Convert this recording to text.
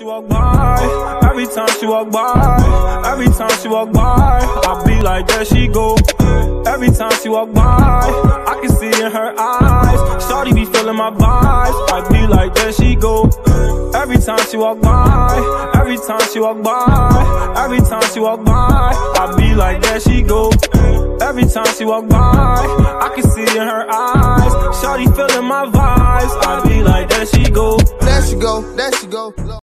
She walk by, every time she walk by, every time she walk by, I be like, there she go. Every time she walk by, I can see in her eyes. Shorty be feeling my vibes. I be like, there she go. Every time she walk by, every time she walk by, every time she walk by, I be like, there she go. Every time she walk by, I can see in her eyes. Shorty feeling my vibes. I be like, there she go. There she go, there she go.